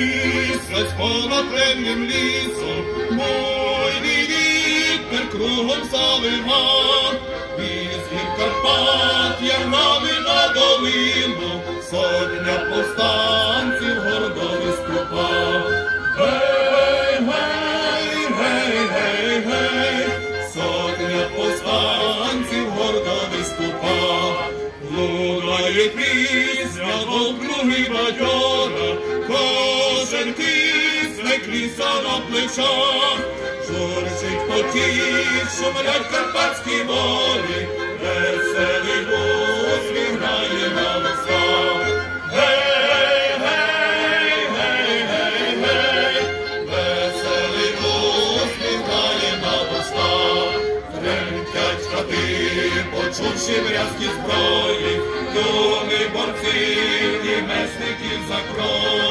Вислась понад древнім лісом, бойний вітер кругом залива, Візгір Карпат, ярами на долину, сотня повстанців гордо виступа. Гей, гей, гей, гей, гей, сотня повстанців гордо виступа, лунають пісня, округи бадьор кожен кисне ліса на плечах, журчить потік, шумлять карпатські волі, веселий гусь грає на весах. Гей, гей, гей, гей, гей, веселий гусь грає на вустах. Тремтять хати, почувши врязки зброї, Юні борці і месників кров.